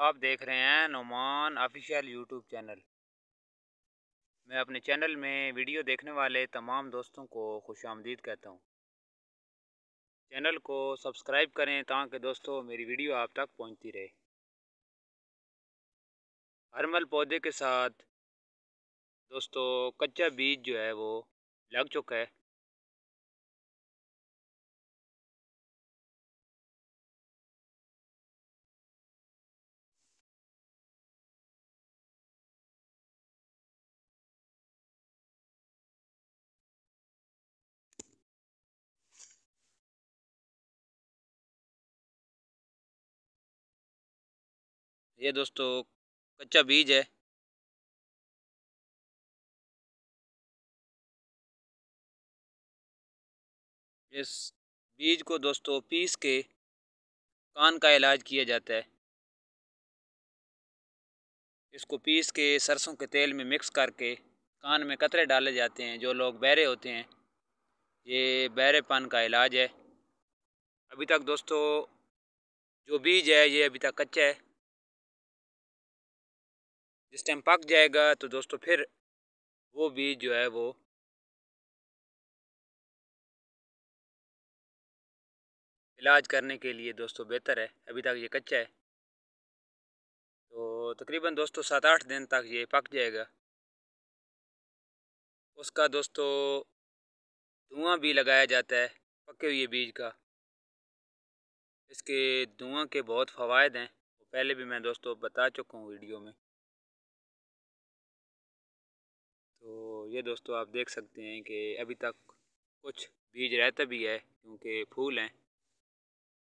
आप देख रहे हैं नुमान ऑफिशियल यूट्यूब चैनल। मैं अपने चैनल में वीडियो देखने वाले तमाम दोस्तों को खुश आमदीद कहता हूँ। चैनल को सब्सक्राइब करें ताकि दोस्तों मेरी वीडियो आप तक पहुँचती रहे। हरमल पौधे के साथ दोस्तों कच्चा बीज जो है वो लग चुका है। ये दोस्तों, कच्चा बीज है। इस बीज को दोस्तों पीस के कान का इलाज किया जाता है। इसको पीस के सरसों के तेल में मिक्स करके कान में कतरे डाले जाते हैं, जो लोग बहरे होते हैं। ये बहरेपन का इलाज है। अभी तक दोस्तों, जो बीज है, ये अभी तक कच्चा है। जिस टाइम पक जाएगा तो दोस्तों फिर वो बीज जो है वो इलाज करने के लिए दोस्तों बेहतर है। अभी तक ये कच्चा है। तो तकरीबन दोस्तों सात आठ दिन तक ये पक जाएगा। उसका दोस्तों धुआँ भी लगाया जाता है, पके हुए बीज का। इसके धुआँ के बहुत फ़वाद हैं। वो पहले भी मैं दोस्तों बता चुका हूँ वीडियो में। तो ये दोस्तों आप देख सकते हैं कि अभी तक कुछ बीज रहता भी है, क्योंकि फूल हैं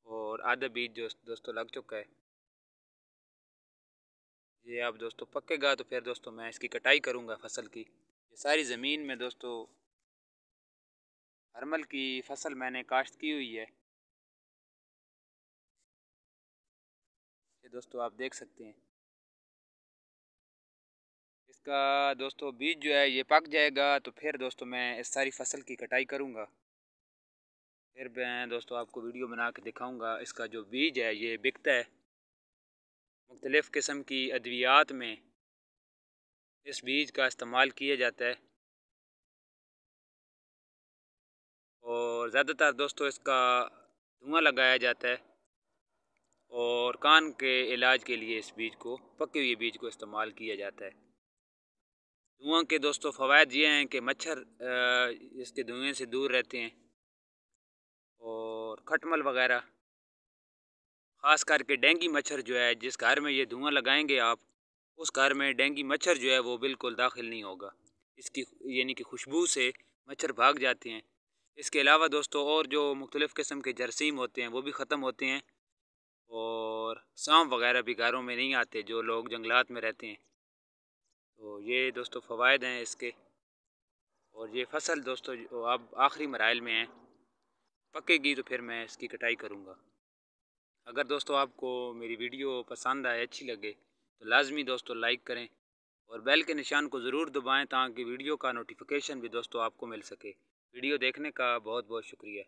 और आधा बीज जो दोस्तों लग चुका है। ये आप दोस्तों पकेगा तो फिर दोस्तों मैं इसकी कटाई करूँगा फ़सल की। ये सारी ज़मीन में दोस्तों हरमल की फ़सल मैंने काश्त की हुई है। ये दोस्तों आप देख सकते हैं। इसका दोस्तों बीज जो है ये पक जाएगा तो फिर दोस्तों मैं इस सारी फ़सल की कटाई करूँगा। फिर मैं दोस्तों आपको वीडियो बना के दिखाऊँगा इसका जो बीज है, ये बिकता है। मुख्तलिफ़ किस्म की अद्वियात में इस बीज का इस्तेमाल किया जाता है। और ज़्यादातर दोस्तों इसका धुआँ लगाया जाता है और कान के इलाज के लिए इस बीज को, पके हुए बीज को इस्तेमाल किया जाता है। धुआँ के दोस्तों फ़वाद ये हैं कि मच्छर इसके धुएँ से दूर रहते हैं और खटमल वगैरह। ख़ास करके डेंगी मच्छर जो है, जिस घर में ये धुआँ लगाएँगे आप, उस घर में डेंगी मच्छर जो है, वो बिल्कुल दाखिल नहीं होगा। इसकी यानी कि खुशबू से मच्छर भाग जाते हैं। इसके अलावा दोस्तों, और जो मुख्तलिफ़ किस्म के जरसीम होते हैं, वो भी ख़त्म होते हैं और सांप वगैरह भी घरों में नहीं आते, जो लोग जंगलात में रहते हैं। तो ये दोस्तों फ़वाद हैं इसके। और ये फ़सल दोस्तों अब आखिरी मराइल में है, पकेगी तो फिर मैं इसकी कटाई करूँगा। अगर दोस्तों आपको मेरी वीडियो पसंद आए, अच्छी लगे तो लाजमी दोस्तों लाइक करें और बेल के निशान को ज़रूर दबाएँ ताकि वीडियो का नोटिफिकेशन भी दोस्तों आपको मिल सके। वीडियो देखने का बहुत बहुत शुक्रिया।